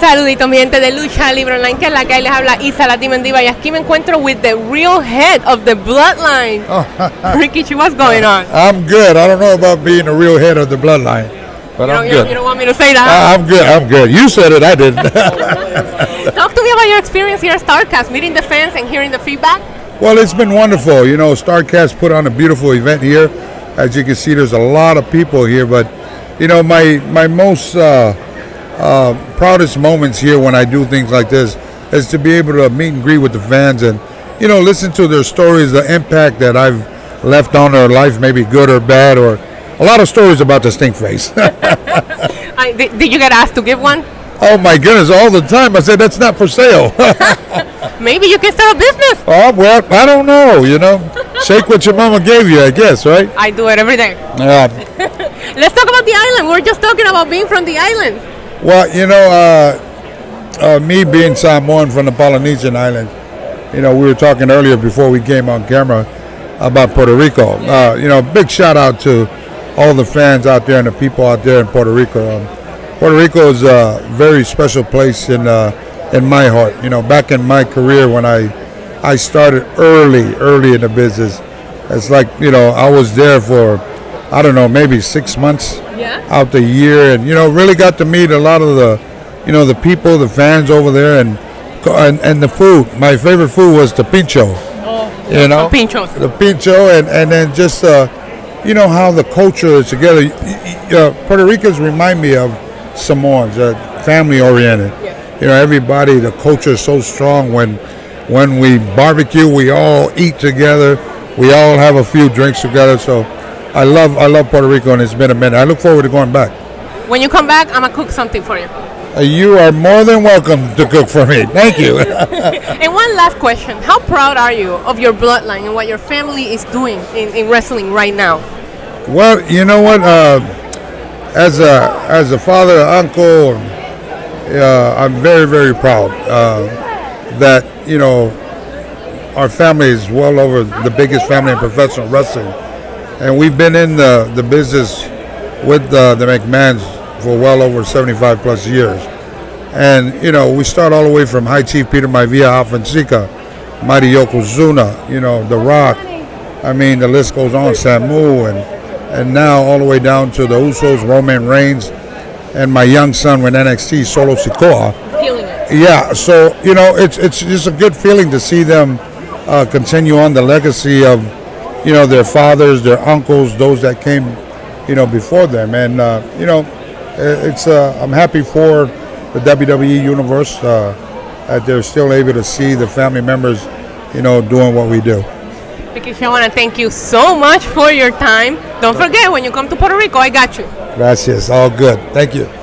Saludito, mi gente de Lucha Libre Online, que es la que les habla Isa la Demon Diva, y aquí me encuentro with the real head of the bloodline. Rikishi, what's going on? I'm good. I don't know about being the real head of the bloodline, but You I'm good. you don't want me to say that? I'm good. I'm good. You said it. I didn't. Talk to me about your experience here at Starrcast, meeting the fans and hearing the feedback. well, it's been wonderful. You know, Starrcast put on a beautiful event here. As you can see, there's a lot of people here. But you know, my my most uh, uh, proudest moments here when I do things like this is to be able to meet and greet with the fans and you know listen to their stories, the impact that I've left on their life, maybe good or bad, or a lot of stories about the stink face. I, did, did you get asked to give one? Oh my goodness, all the time. I said, that's not for sale. Maybe you can start a business. oh, well, I don't know, you know. Shake what your mama gave you, I guess, right? I do it every day. Yeah. Let's talk about the island. We're just talking about being from the island. Well, you know, uh, uh, me being Samoan from the Polynesian islands, you know, we were talking earlier before we came on camera about Puerto Rico. Uh, you know, big shout out to all the fans out there and the people out there in Puerto Rico. Um, Puerto Rico is a very special place in uh, in my heart. You know, back in my career when I I started early, early in the business, it's like you know I was there for I don't know maybe six months Yeah. out the year, and you know really got to meet a lot of the you know the people, the fans over there, and and, and the food. My favorite food was the pincho. you know, pinchos. the pincho, and and then just uh, you know how the culture is together. Uh, Puerto Ricans remind me of Samoans, uh, family oriented. You know, everybody, the culture is so strong. When when we barbecue, we all eat together. We all have a few drinks together. So, I love I love Puerto Rico, and it's been a minute. I look forward to going back. When you come back, I'm gonna cook something for you. Uh, you are more than welcome to cook for me. Thank you. And one last question: How proud are you of your bloodline and what your family is doing in, in wrestling right now? Well, you know what? Uh, as a as a father, uncle, uh, I'm very very proud uh, that you know our family is well over the biggest family in professional wrestling, and we've been in the the business with uh, the McMahons for well over 75 plus years. And you know, we start all the way from High Chief Peter Maivia Alfonseca, Mighty Yokozuna, you know, The Rock. I mean, the list goes on. Samu, and and now all the way down to the Usos, Roman Reigns, and my young son with NXT, Solo Sikoa. Yeah, so you know, it's it's just a good feeling to see them uh, continue on the legacy of you know their fathers, their uncles, those that came you know before them, and uh, you know, it's uh, I'm happy for the WWE universe uh, that they're still able to see the family members, you know, doing what we do. Because I want to thank you so much for your time. Don't forget, when you come to Puerto Rico, I got you. Gracias, all good. Thank you.